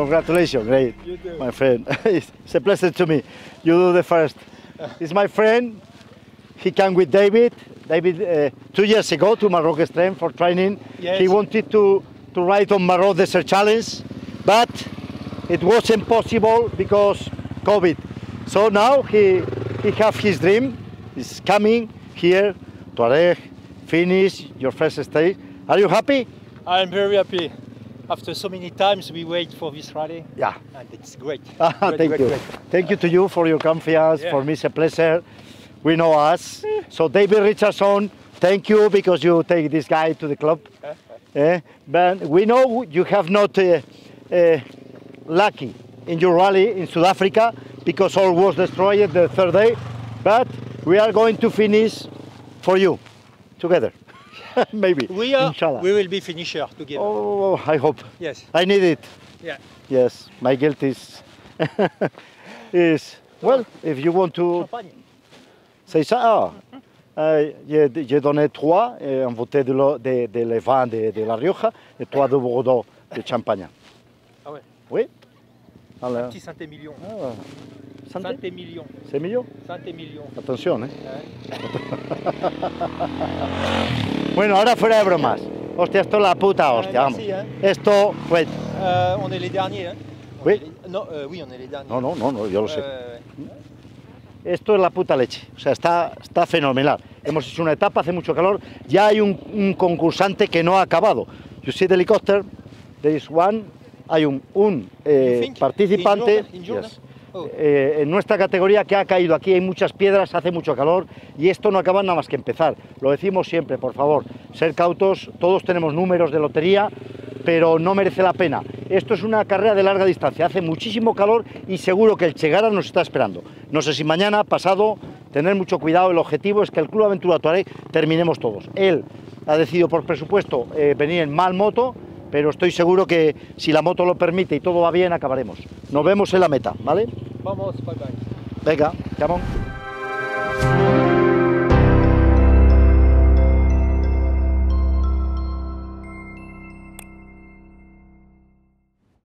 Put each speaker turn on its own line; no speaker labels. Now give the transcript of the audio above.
Congratulations, great, my friend. it's a pleasure to me. You do the first. It's my friend. He came with David. David, uh, two years ago to Maroc Extreme for training.
Yes.
He wanted to, to ride on Maroc Desert Challenge, but it was impossible because COVID. So now he, he have his dream. He's coming here, Touareg, finish your first stage. Are you happy?
I'm very happy. After so many times we wait for this rally,
Yeah.
and it's great.
Ah,
Great,
thank
great,
you.
great.
Thank you to you for your confiance.
Yeah.
For me, it's a pleasure. We know us. So, David Richardson, thank you because you take this guy to the club. Eh, But we know you have not uh, uh, lucky in your rally in South Africa because all was destroyed the third day. But we are going to finish for you together. Maybe.
We are.
Inshallah.
We will be finisher together.
Oh, I hope.
Yes.
I need it.
Yeah.
Yes, my guilt is is well. If you want to say ça, ah, euh, j'ai donné trois et un voté de, de, de les vins de, de La Rioja et trois de Bordeaux de Champagne.
Ah ouais.
Oui. Alors,
Petit Saint-Émilion.
ah.
Saint-Émilion.
C'est.
Saint-Émilion.
Attention, eh.
Ouais.
Bueno, ahora fuera de bromas. Hostia, esto es la puta hostia, vamos.
merci, hein.
Esto.
Euh, on est les derniers. Hein. On
Oui.
est les- Non, oui, on est les derniers.
No, no, no, no, yo lo sé.
Euh,
Esto es la puta leche. O sea, está, está fenomenal. Hemos hecho una etapa, hace mucho calor. Ya hay un, un concursante que no ha acabado. You see the helicopter? There is one. Hay un, un eh, participante
In Jordan? In Jordan?
yes. Eh, en nuestra categoría que ha caído. Aquí hay muchas piedras, hace mucho calor y esto no acaba nada más que empezar. Lo decimos siempre, por favor, ser cautos. Todos tenemos números de lotería, pero no merece la pena. Esto es una carrera de larga distancia, hace muchísimo calor y seguro que el Chegara nos está esperando. No sé si mañana, pasado, tener mucho cuidado. El objetivo es que el Club Aventura Tuareg terminemos todos. Él ha decidido por presupuesto eh, venir en mal moto, pero estoy seguro que si la moto lo permite y todo va bien, acabaremos. Nos vemos en la meta, ¿vale?
Vamos, bye bye.
Legal, tá bom.